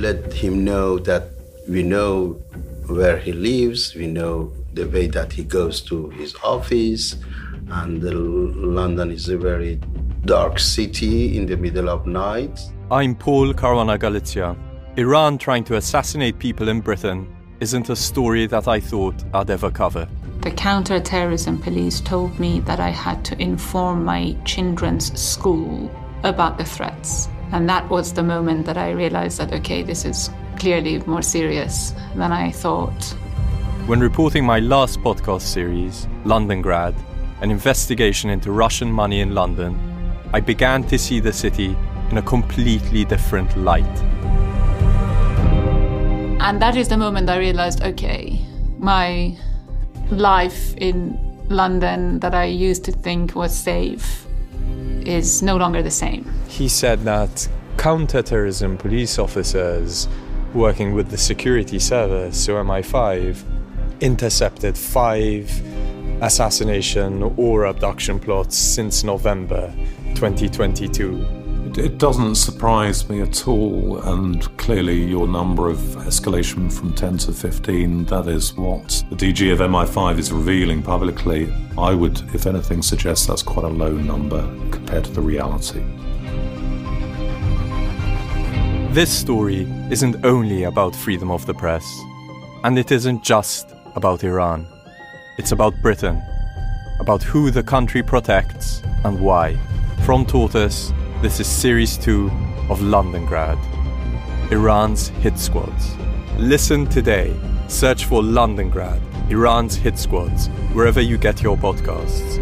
let him know that we know where he lives, we know the way that he goes to his office, and London is a very dark city in the middle of night. I'm Paul Caruana Galizia. Iran trying to assassinate people in Britain isn't a story that I thought I'd ever cover. The counter-terrorism police told me that I had to inform my children's school about the threats. And that was the moment that I realized that, okay, this is clearly more serious than I thought. When reporting my last podcast series, Londongrad, an investigation into Russian money in London, I began to see the city in a completely different light. And that is the moment I realized okay, my life in London that I used to think was safe is no longer the same. He said that counterterrorism police officers working with the security service, so MI5, intercepted five assassination or abduction plots since November 2022. It doesn't surprise me at all, and clearly your number of escalation from 10 to 15, that is what the DG of MI5 is revealing publicly. I would, if anything, suggest that's quite a low number compared to the reality. This story isn't only about freedom of the press, and it isn't just about Iran. It's about Britain, about who the country protects and why. From Tortoise, this is Series 2 of Londongrad, Iran's hit squads. Listen today. Search for Londongrad, Iran's hit squads, wherever you get your podcasts.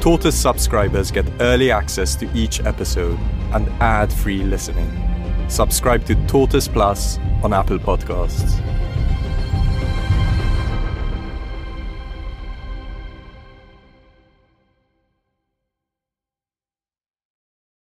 Tortoise subscribers get early access to each episode and ad free listening. Subscribe to Tortoise Plus on Apple Podcasts.